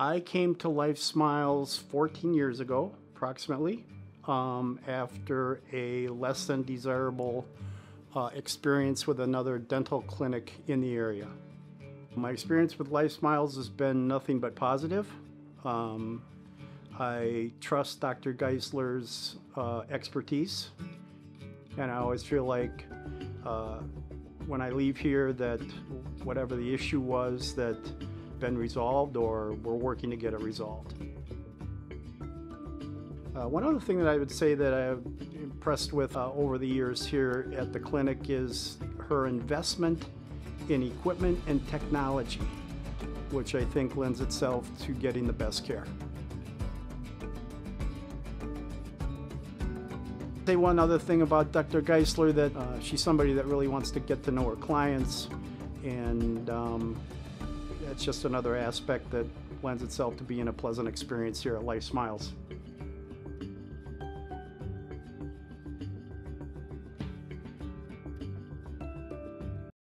I came to Life Smiles 14 years ago, approximately, um, after a less than desirable uh, experience with another dental clinic in the area. My experience with Life Smiles has been nothing but positive. Um, I trust Dr. Geisler's uh, expertise, and I always feel like uh, when I leave here that whatever the issue was that been resolved or we're working to get it resolved. Uh, one other thing that I would say that I'm impressed with uh, over the years here at the clinic is her investment in equipment and technology, which I think lends itself to getting the best care. Say one other thing about Dr. Geisler that uh, she's somebody that really wants to get to know her clients, and um, that's just another aspect that lends itself to being a pleasant experience here at Life Smiles.